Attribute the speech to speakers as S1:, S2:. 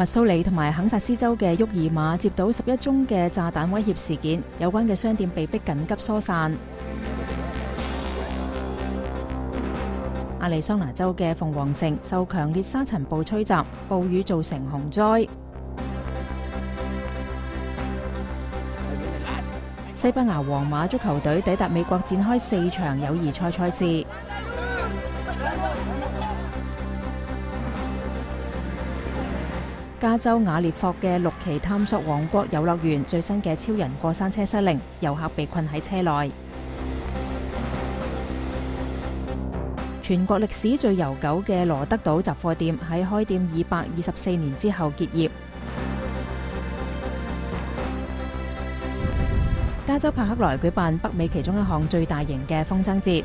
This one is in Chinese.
S1: 密苏里同埋肯萨斯州嘅沃尔玛接到十一宗嘅炸弹威胁事件，有关嘅商店被迫紧急疏散。阿利桑拿州嘅凤凰城受强烈沙尘暴吹袭，暴雨造成洪灾。西班牙皇马足球队抵达美国展开四场友谊赛赛事。加州雅列霍嘅六期探索王国游乐园最新嘅超人过山车失灵，游客被困喺车内。全国历史最悠久嘅罗德岛杂货店喺开店二百二十四年之后结业。加州帕克莱举办北美其中一项最大型嘅风筝节。